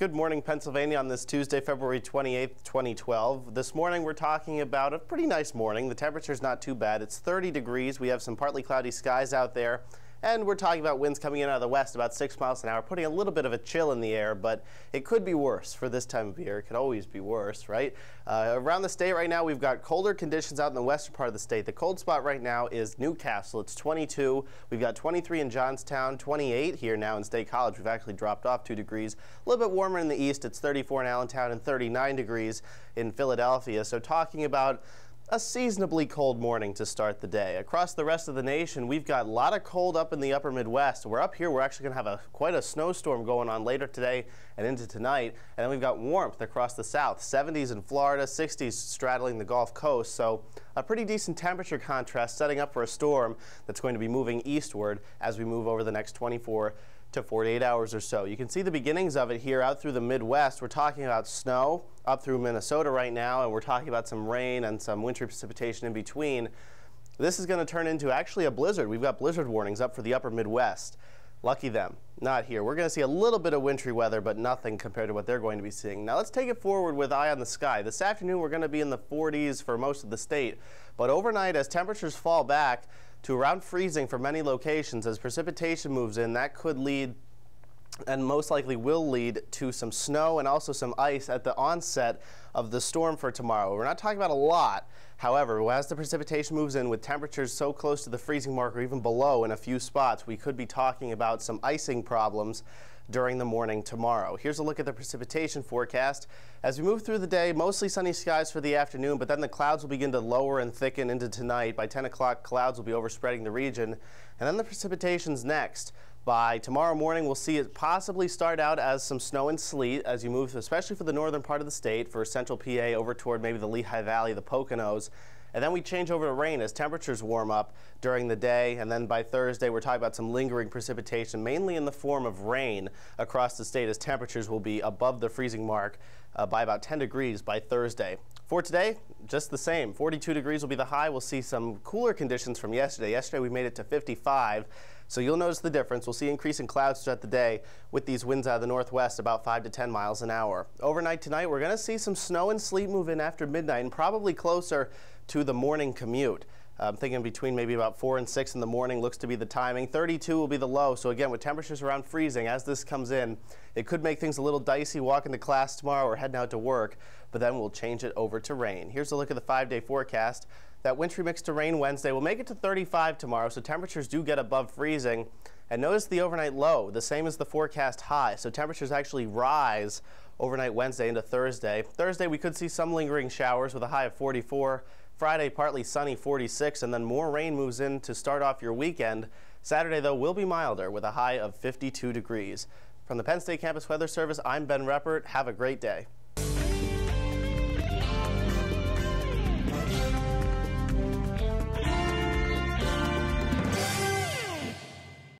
Good morning, Pennsylvania, on this Tuesday, February 28th, 2012. This morning, we're talking about a pretty nice morning. The temperature's not too bad. It's 30 degrees. We have some partly cloudy skies out there. And we're talking about winds coming in out of the west about 6 miles an hour, putting a little bit of a chill in the air, but it could be worse for this time of year. It could always be worse, right? Uh, around the state right now, we've got colder conditions out in the western part of the state. The cold spot right now is New Castle. It's 22. We've got 23 in Johnstown, 28 here now in State College. We've actually dropped off 2 degrees. A little bit warmer in the east. It's 34 in Allentown and 39 degrees in Philadelphia. So talking about a seasonably cold morning to start the day. Across the rest of the nation, we've got a lot of cold up in the upper Midwest. We're up here, we're actually going to have a quite a snowstorm going on later today and into tonight. And then we've got warmth across the south, 70s in Florida, 60s straddling the Gulf Coast. So a pretty decent temperature contrast setting up for a storm that's going to be moving eastward as we move over the next 24 to 48 hours or so. You can see the beginnings of it here out through the Midwest. We're talking about snow up through Minnesota right now, and we're talking about some rain and some wintry precipitation in between. This is going to turn into actually a blizzard. We've got blizzard warnings up for the upper Midwest. Lucky them. Not here. We're going to see a little bit of wintry weather, but nothing compared to what they're going to be seeing. Now let's take it forward with eye on the sky. This afternoon we're going to be in the 40s for most of the state, but overnight as temperatures fall back, to around freezing for many locations. As precipitation moves in, that could lead and most likely will lead to some snow and also some ice at the onset of the storm for tomorrow. We're not talking about a lot. However, as the precipitation moves in with temperatures so close to the freezing mark or even below in a few spots, we could be talking about some icing problems during the morning tomorrow. Here's a look at the precipitation forecast. As we move through the day, mostly sunny skies for the afternoon, but then the clouds will begin to lower and thicken into tonight. By 10 o'clock, clouds will be overspreading the region, and then the precipitation's next. By tomorrow morning, we'll see it possibly start out as some snow and sleet as you move, especially for the northern part of the state, for central PA over toward maybe the Lehigh Valley, the Poconos. And then we change over to rain as temperatures warm up during the day. And then by Thursday, we're talking about some lingering precipitation, mainly in the form of rain across the state as temperatures will be above the freezing mark uh, by about 10 degrees by Thursday. For today, just the same. 42 degrees will be the high. We'll see some cooler conditions from yesterday. Yesterday we made it to 55. So you'll notice the difference. We'll see increasing clouds throughout the day with these winds out of the northwest about 5 to 10 miles an hour. Overnight tonight, we're going to see some snow and sleet move in after midnight and probably closer to the morning commute. I'm thinking between maybe about 4 and 6 in the morning looks to be the timing. 32 will be the low. So again, with temperatures around freezing, as this comes in, it could make things a little dicey walking to class tomorrow or heading out to work, but then we'll change it over to rain. Here's a look at the five-day forecast. That wintry mix to rain Wednesday will make it to 35 tomorrow, so temperatures do get above freezing. And notice the overnight low, the same as the forecast high. So temperatures actually rise overnight Wednesday into Thursday. Thursday, we could see some lingering showers with a high of 44. Friday, partly sunny 46, and then more rain moves in to start off your weekend. Saturday, though, will be milder with a high of 52 degrees. From the Penn State Campus Weather Service, I'm Ben Reppert. Have a great day.